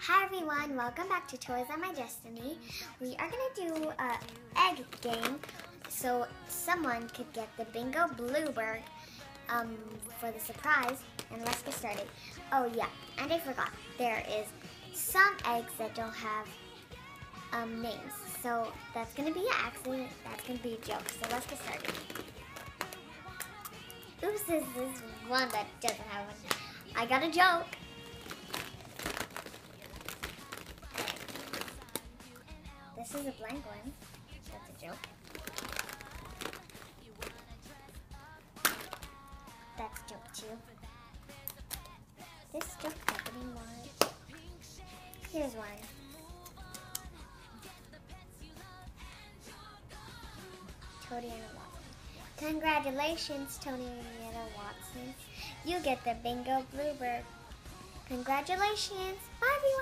Hi everyone, welcome back to Toys R My Destiny. We are gonna do a egg game so someone could get the Bingo Bluebird um, for the surprise. And let's get started. Oh yeah, and I forgot, there is some eggs that don't have um, names. So that's gonna be an accident, that's gonna be a joke. So let's get started. Oops, this is one that doesn't have one. I got a joke. This is a blank one. That's a joke. That's joke too. This joke happening one. Here's one. Tony and Watson. Congratulations, Tony and Watson. You get the Bingo Bluebird. Congratulations. Bye.